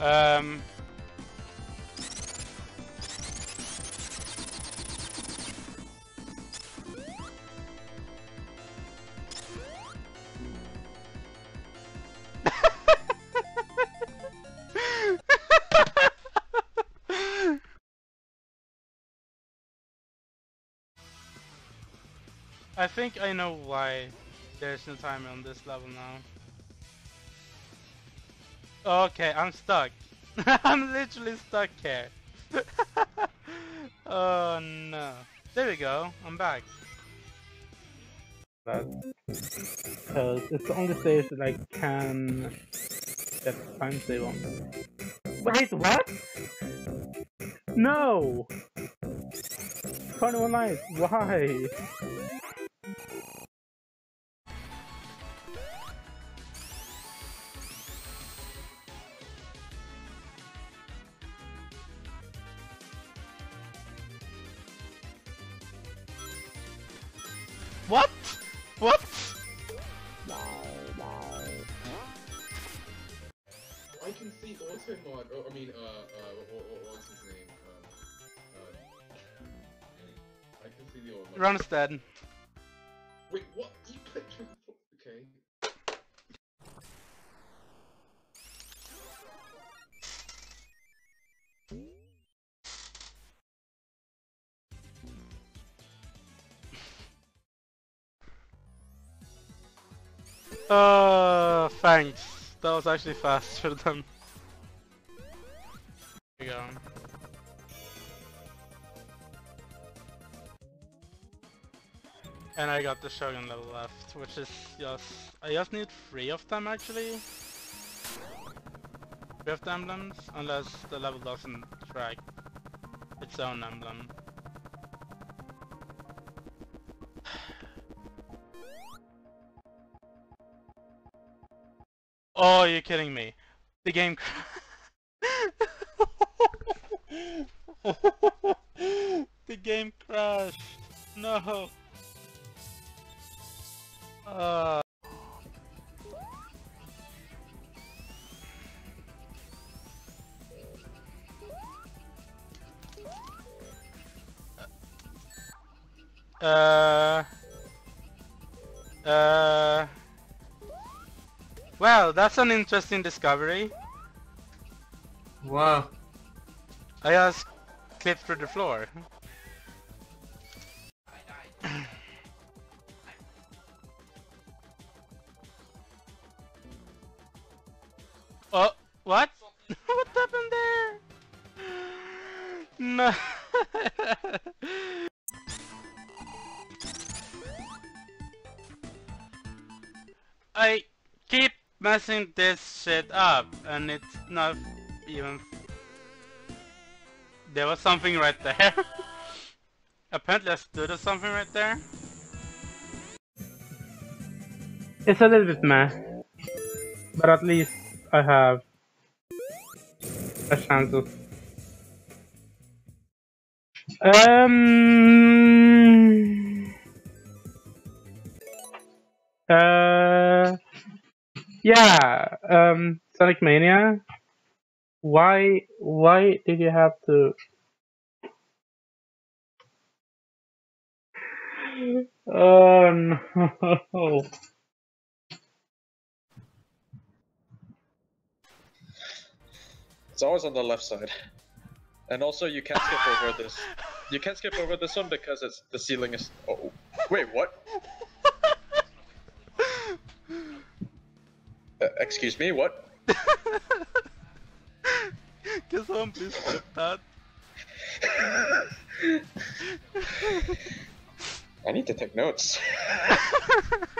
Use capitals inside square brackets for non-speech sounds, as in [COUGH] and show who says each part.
Speaker 1: Um. I think I know why there's no timer on this level now. Okay, I'm stuck. [LAUGHS] I'm literally stuck here. [LAUGHS] oh no. There we go, I'm back. Because it's the only stage that I can get time save on. Wait, what? No! Carnival Night, why? What? What?
Speaker 2: I can see Automod. Oh, I mean, uh, uh, what, what, what's his name? Uh, uh, I can see the Automod.
Speaker 1: Runstead.
Speaker 2: Wait, what?
Speaker 1: Uh, thanks. That was actually faster than. Here we go. And I got the Shogun level left, which is just... I just need three of them actually. Three of the emblems, unless the level doesn't track its own emblem. Oh, you're kidding me. The game [LAUGHS] The game crashed. No. Uh Uh Uh Well, that's an interesting discovery.
Speaker 3: Wow.
Speaker 1: I just clipped through the floor. [COUGHS] oh, what? [LAUGHS] what happened there? No. [LAUGHS] I keep messing this shit up and it's not even there was something right there. [LAUGHS] Apparently I stood or something right there. It's a little bit meh. But at least I have a chance of um yeah um Sonic Mania why why did you have to oh [LAUGHS] no
Speaker 4: It's always on the left side. And also, you can't skip over this. You can't skip over this one because it's the ceiling is. Oh, wait, what? Excuse me, what?
Speaker 1: Can someone please flip that?
Speaker 4: I need to take notes. [LAUGHS]